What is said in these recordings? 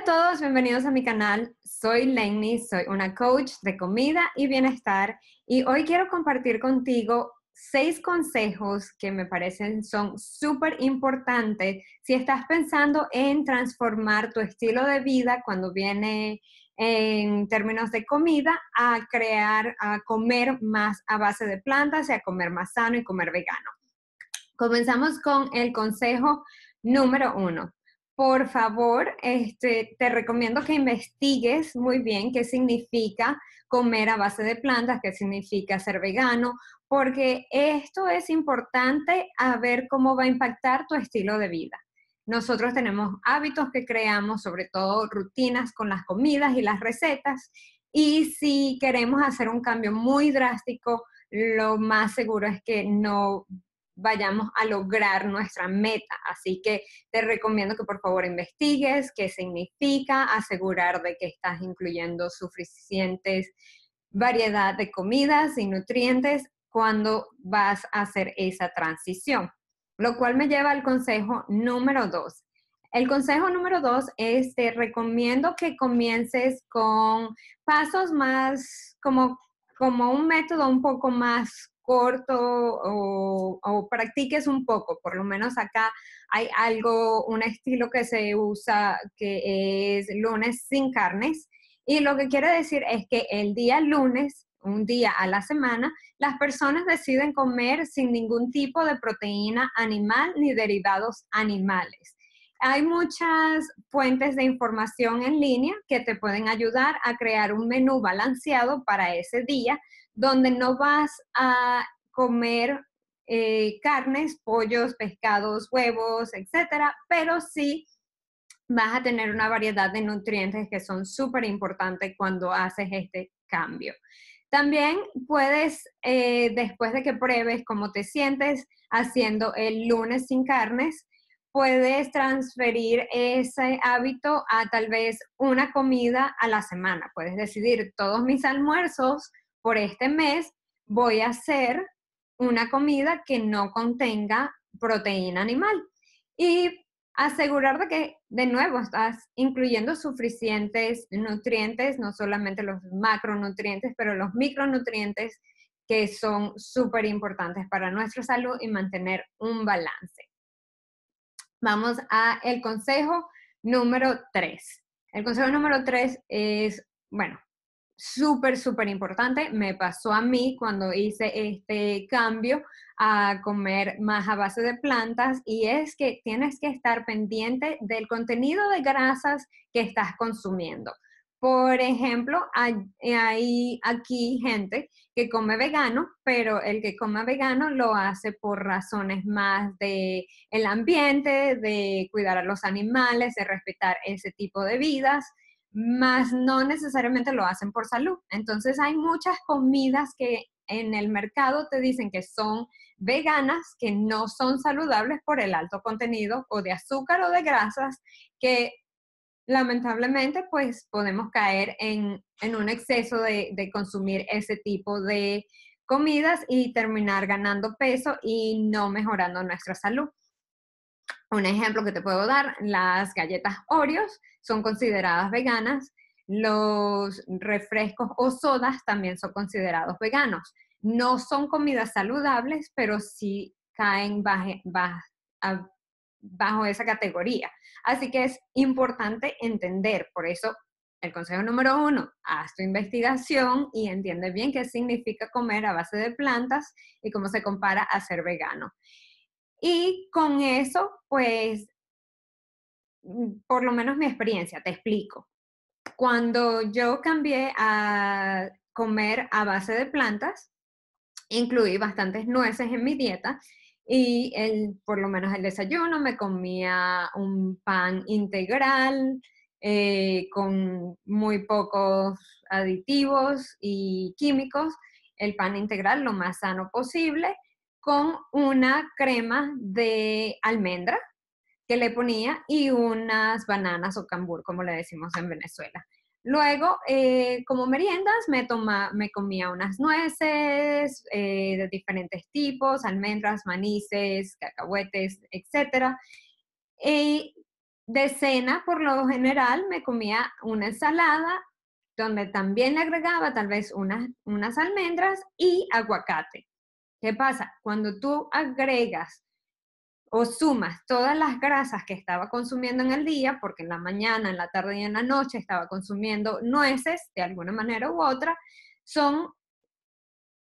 A todos, bienvenidos a mi canal. Soy Lenny, soy una coach de comida y bienestar y hoy quiero compartir contigo seis consejos que me parecen son súper importantes si estás pensando en transformar tu estilo de vida cuando viene en términos de comida a crear, a comer más a base de plantas y a comer más sano y comer vegano. Comenzamos con el consejo número uno por favor, este, te recomiendo que investigues muy bien qué significa comer a base de plantas, qué significa ser vegano, porque esto es importante a ver cómo va a impactar tu estilo de vida. Nosotros tenemos hábitos que creamos, sobre todo rutinas con las comidas y las recetas, y si queremos hacer un cambio muy drástico, lo más seguro es que no vayamos a lograr nuestra meta. Así que te recomiendo que por favor investigues qué significa, asegurar de que estás incluyendo suficientes variedad de comidas y nutrientes cuando vas a hacer esa transición. Lo cual me lleva al consejo número dos. El consejo número dos es, te recomiendo que comiences con pasos más, como, como un método un poco más corto o, practiques un poco. Por lo menos acá hay algo, un estilo que se usa que es lunes sin carnes. Y lo que quiere decir es que el día lunes, un día a la semana, las personas deciden comer sin ningún tipo de proteína animal ni derivados animales. Hay muchas fuentes de información en línea que te pueden ayudar a crear un menú balanceado para ese día donde no vas a comer eh, carnes, pollos, pescados, huevos, etcétera, pero sí vas a tener una variedad de nutrientes que son súper importantes cuando haces este cambio. También puedes, eh, después de que pruebes cómo te sientes haciendo el lunes sin carnes, puedes transferir ese hábito a tal vez una comida a la semana. Puedes decidir todos mis almuerzos por este mes voy a hacer una comida que no contenga proteína animal y asegurar de que de nuevo estás incluyendo suficientes nutrientes, no solamente los macronutrientes, pero los micronutrientes que son súper importantes para nuestra salud y mantener un balance. Vamos a el consejo número 3. El consejo número 3 es, bueno, súper, súper importante. Me pasó a mí cuando hice este cambio a comer más a base de plantas y es que tienes que estar pendiente del contenido de grasas que estás consumiendo. Por ejemplo, hay, aquí gente que come vegano, pero el que come vegano lo hace por razones más de el ambiente, de cuidar a los animales, de respetar ese tipo de vidas más no necesariamente lo hacen por salud. Entonces hay muchas comidas que en el mercado te dicen que son veganas, que no son saludables por el alto contenido o de azúcar o de grasas, que lamentablemente pues podemos caer en, un exceso de, de consumir ese tipo de comidas y terminar ganando peso y no mejorando nuestra salud. Un ejemplo que te puedo dar, las galletas Oreos son consideradas veganas, los refrescos o sodas también son considerados veganos. No son comidas saludables, pero sí caen bajo, esa categoría. Así que es importante entender, por eso el consejo número uno, haz tu investigación y entiende bien qué significa comer a base de plantas y cómo se compara a ser vegano. Y con eso, pues, por lo menos mi experiencia, te explico. Cuando yo cambié a comer a base de plantas, incluí bastantes nueces en mi dieta y el, por lo menos el desayuno me comía un pan integral eh, con muy pocos aditivos y químicos, el pan integral lo más sano posible con una crema de almendra que le ponía y unas bananas o cambur, como le decimos en Venezuela. Luego, eh, como meriendas, me, toma, me comía unas nueces eh, de diferentes tipos, almendras, manices, cacahuetes, etc. Y de cena, por lo general, me comía una ensalada donde también le agregaba tal vez unas, unas almendras y aguacate. ¿Qué pasa? Cuando tú agregas o sumas todas las grasas que estaba consumiendo en el día, porque en la mañana, en la tarde y en la noche estaba consumiendo nueces de alguna manera u otra, son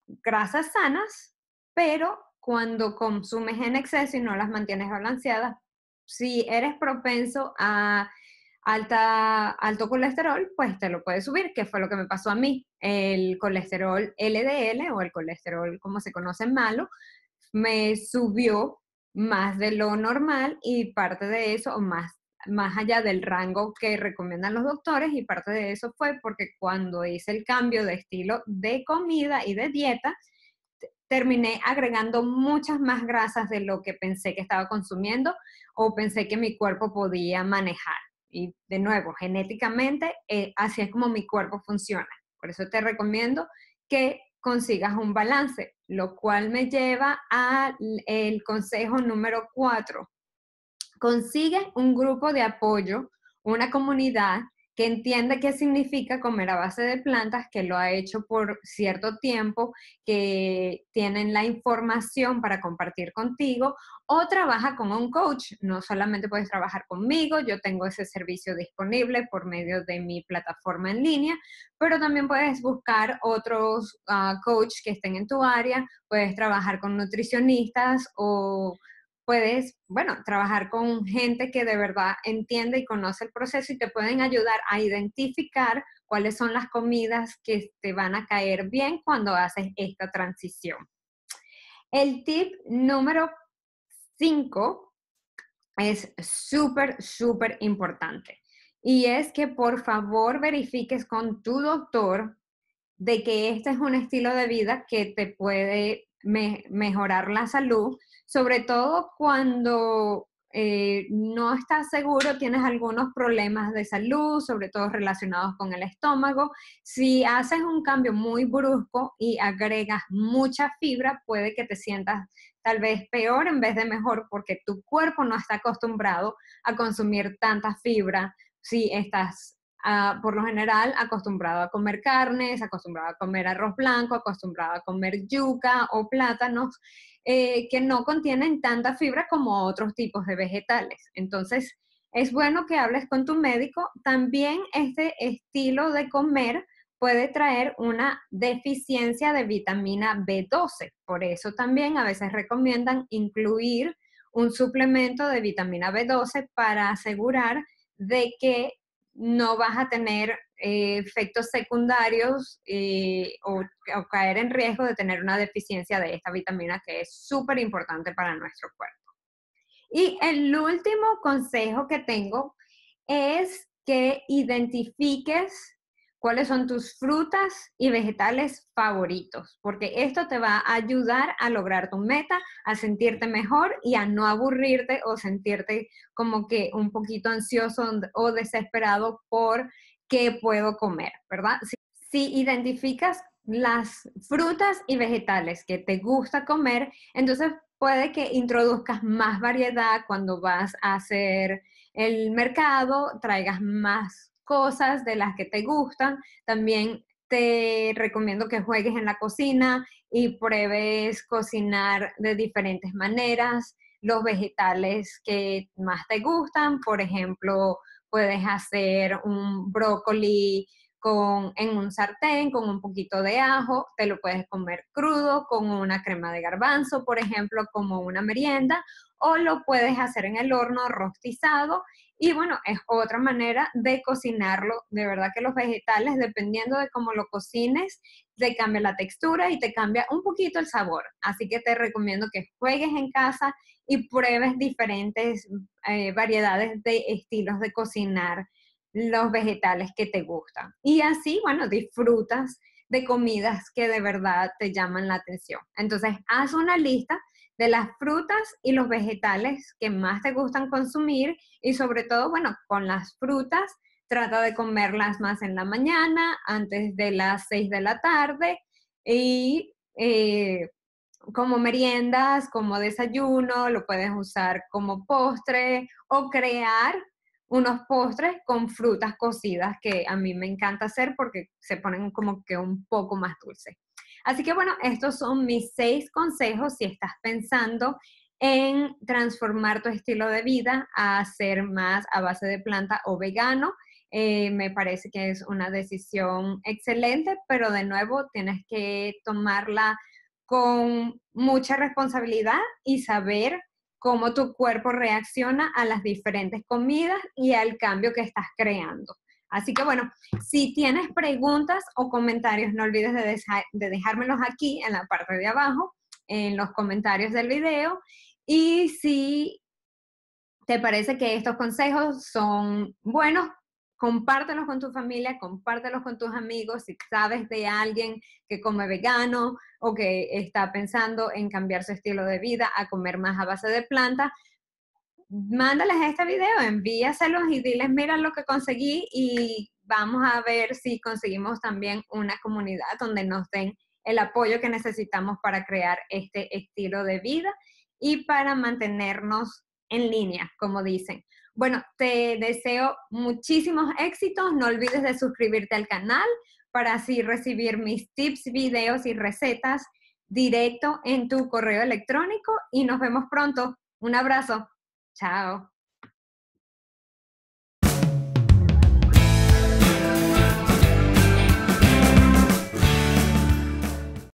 grasas sanas, pero cuando consumes en exceso y no las mantienes balanceadas, si eres propenso a alta, alto colesterol, pues te lo puedes subir, que fue lo que me pasó a mí. El colesterol LDL o el colesterol como se conoce malo, me subió más de lo normal y parte de eso, o más, más allá del rango que recomiendan los doctores, y parte de eso fue porque cuando hice el cambio de estilo de comida y de dieta, terminé agregando muchas más grasas de lo que pensé que estaba consumiendo o pensé que mi cuerpo podía manejar. Y de nuevo, genéticamente, eh, así es como mi cuerpo funciona. Por eso te recomiendo que consigas un balance, lo cual me lleva al consejo número cuatro. Consigue un grupo de apoyo, una comunidad que entiende qué significa comer a base de plantas, que lo ha hecho por cierto tiempo, que tienen la información para compartir contigo, o trabaja con un coach. No solamente puedes trabajar conmigo, yo tengo ese servicio disponible por medio de mi plataforma en línea, pero también puedes buscar otros uh, coach que estén en tu área, puedes trabajar con nutricionistas o puedes, bueno, trabajar con gente que de verdad entiende y conoce el proceso y te pueden ayudar a identificar cuáles son las comidas que te van a caer bien cuando haces esta transición. El tip número 5 es súper, súper importante. Y es que por favor verifiques con tu doctor de que este es un estilo de vida que te puede mejorar la salud sobre todo cuando eh, no estás seguro, tienes algunos problemas de salud, sobre todo relacionados con el estómago. Si haces un cambio muy brusco y agregas mucha fibra, puede que te sientas tal vez peor en vez de mejor porque tu cuerpo no está acostumbrado a consumir tanta fibra si estás por lo general acostumbrado a comer carnes, acostumbrado a comer arroz blanco, acostumbrado a comer yuca o plátanos. Eh, que no contienen tanta fibra como otros tipos de vegetales. Entonces, es bueno que hables con tu médico. También este estilo de comer puede traer una deficiencia de vitamina B12. Por eso también a veces recomiendan incluir un suplemento de vitamina B12 para asegurar de que no vas a tener eh, efectos secundarios eh, o, caer en riesgo de tener una deficiencia de esta vitamina que es súper importante para nuestro cuerpo. Y el último consejo que tengo es que identifiques cuáles son tus frutas y vegetales favoritos, porque esto te va a ayudar a lograr tu meta, a sentirte mejor y a no aburrirte o sentirte como que un poquito ansioso o desesperado por qué puedo comer, ¿verdad? Si, si identificas las frutas y vegetales que te gusta comer, entonces puede que introduzcas más variedad cuando vas a hacer el mercado, traigas más cosas de las que te gustan. También te recomiendo que juegues en la cocina y pruebes cocinar de diferentes maneras los vegetales que más te gustan. Por ejemplo, puedes hacer un brócoli con, en un sartén con un poquito de ajo, te lo puedes comer crudo con una crema de garbanzo, por ejemplo, como una merienda, o lo puedes hacer en el horno rostizado y bueno, es otra manera de cocinarlo. De verdad que los vegetales, dependiendo de cómo lo cocines, te cambia la textura y te cambia un poquito el sabor. Así que te recomiendo que juegues en casa y pruebes diferentes eh, variedades de estilos de cocinar los vegetales que te gustan. Y así, bueno, disfrutas de comidas que de verdad te llaman la atención. Entonces, haz una lista de las frutas y los vegetales que más te gustan consumir y sobre todo, bueno, con las frutas, trata de comerlas más en la mañana, antes de las 6 de la tarde y eh, como meriendas, como desayuno, lo puedes usar como postre o crear unos postres con frutas cocidas que a mí me encanta hacer porque se ponen como que un poco más dulces. Así que bueno, estos son mis seis consejos si estás pensando en transformar tu estilo de vida a ser más a base de planta o vegano. Eh, me parece que es una decisión excelente, pero de nuevo tienes que tomarla con mucha responsabilidad y saber cómo tu cuerpo reacciona a las diferentes comidas y al cambio que estás creando. Así que bueno, si tienes preguntas o comentarios, no olvides de, de dejármelos aquí en la parte de abajo, en los comentarios del video. Y si te parece que estos consejos son buenos, compártelos con tu familia, compártelos con tus amigos. Si sabes de alguien que come vegano o que está pensando en cambiar su estilo de vida a comer más a base de planta, mándales este video, envíaselos y diles, mira lo que conseguí y vamos a ver si conseguimos también una comunidad donde nos den el apoyo que necesitamos para crear este estilo de vida y para mantenernos en línea, como dicen. Bueno, te deseo muchísimos éxitos. No olvides de suscribirte al canal para así recibir mis tips, videos y recetas directo en tu correo electrónico y nos vemos pronto. Un abrazo. Ciao.